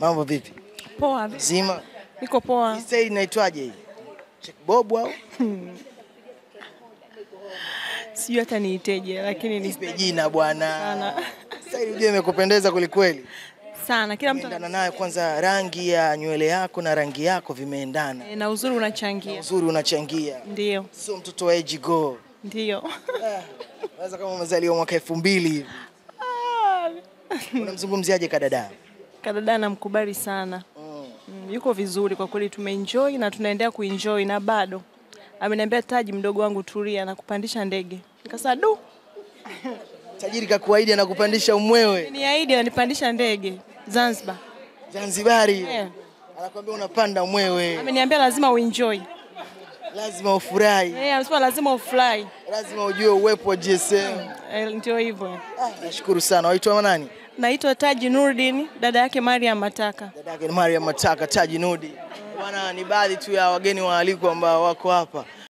Mambo vipi? Poa, Zima. niko poa. Hii staili inaitwaje hii? Check bob au? Sijui hata niiteje, lakini ni Nipe jina bwana. sana Staili ujue imekupendeza kwelikweli. sana, kila mtu anaendana nayo kwanza, rangi ya nywele yako na rangi yako vimeendana. E, na uzuri unachangia. Na Uzuri unachangia. Ndio, Sio mtoto wa age go. ndio. Naweza kama umezaliwa mwaka elfu mbili hivi. Unamzungumziaje kadada? Kadada namkubali sana mm, yuko vizuri kwa kweli, tumeenjoy na tunaendelea kuenjoy na bado ameniambia Taji, mdogo wangu, tulia na kupandisha ndege. Nikasema du, Tajiri kakuahidi anakupandisha umwewe ni aidi ananipandisha ndege Zanzibar. Zanzibari. Yeah. Anakuambia unapanda umwewe, ameniambia lazima uenjoy. lazima ufurahi, Yeah, lazima ufly. Lazima ujue uwepo wa GSM. Eh, ndio hivyo. Ah, nashukuru sana. Waitwa nani? Naitwa Taji Nurdin, dada yake Mariam Mataka. Dada yake Mariam Mataka, Taji Nurdin. Bwana, ni baadhi tu ya wageni waalikwa ambao wako hapa.